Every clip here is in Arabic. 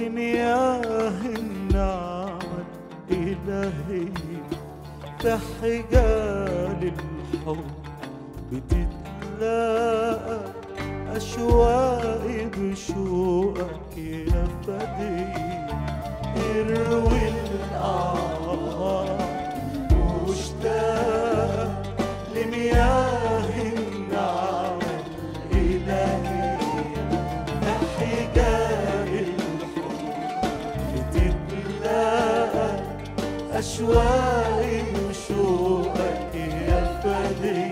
لمياه النار ياه النعم إلهي. فحجال الحب بتتلاقى أشواقي بشوقك يا فدي. الروح أشواق وشوقك يا فريد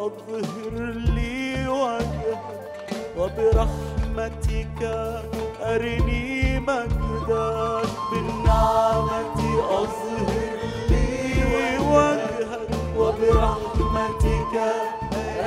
أظهر لي وجهك وبرحمتك أرني مجدك بالنعمة أظهر لي وجهك وبرحمتك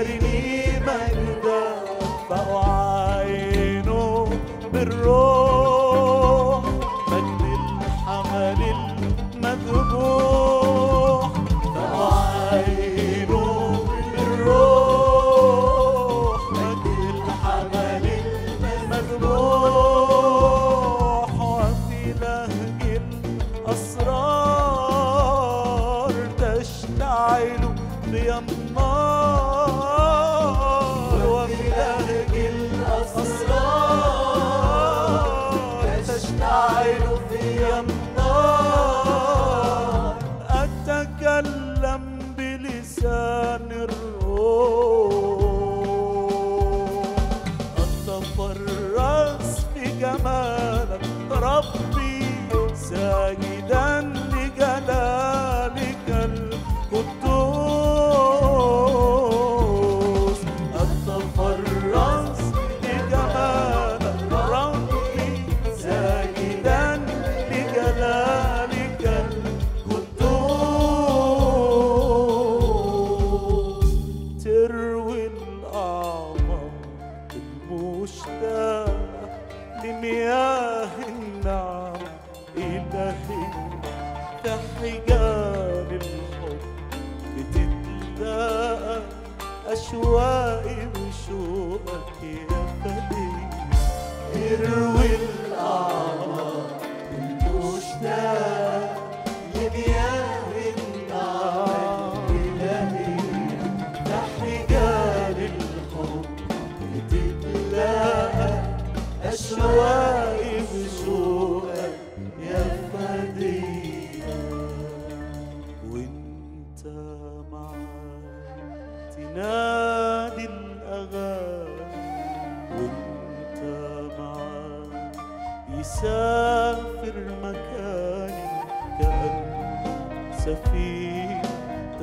أرني مجدك فأعاينه بالروح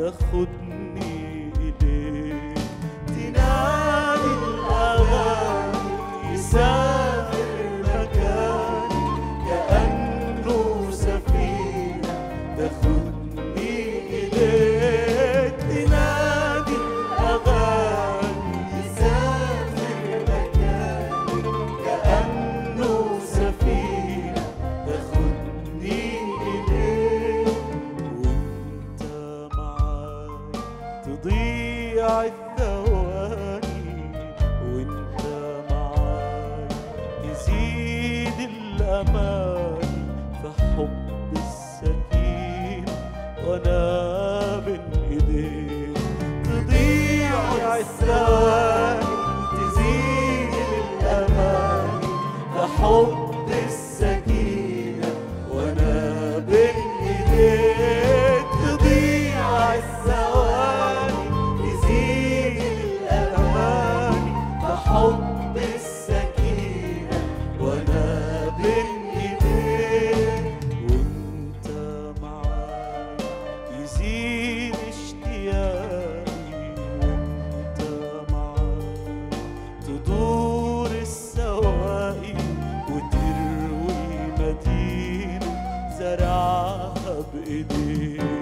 تاخدني وأنا بين ايديك تضيع الثواني تزيد الأمان. في زرعها بإيديك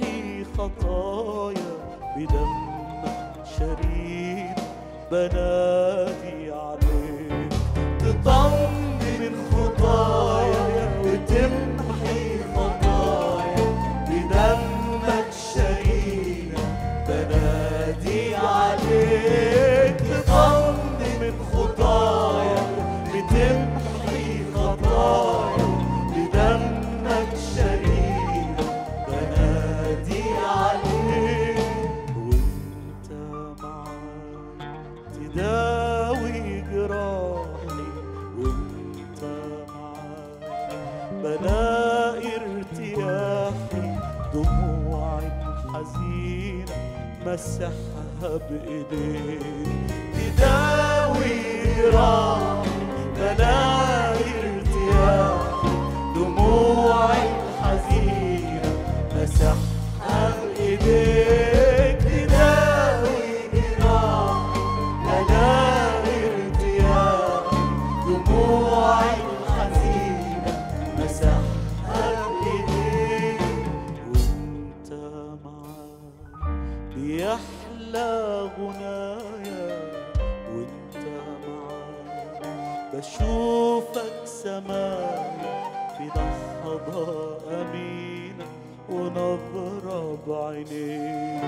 بتمحي خطايا بدمك شريك بنادي عليك. تطمن خطايا بلاقي ارتياحي دموعي الحزينة مسحها بإيديك. تداوي جراحي بلاقي ارتياحي دموعي بشوفك سمايا في لحظة أمينة ونظرة بعينيك.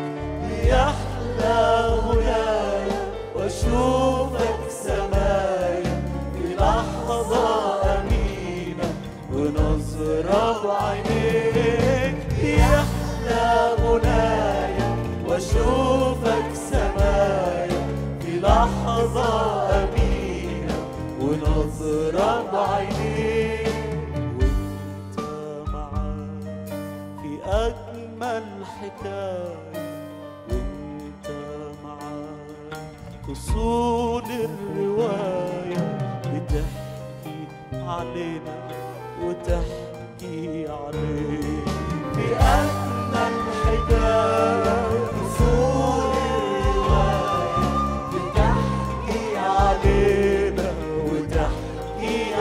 بيحلى غنايا وأشوفك سمايا في لحظة أمينة ونظرة بعينيك. بيحلى غنايا وأشوفك الحكاية وانت معاك أصول الرواية بتحكي علينا وتحكي عليك بأدنى الحكاية أصول الرواية بتحكي علينا وتحكي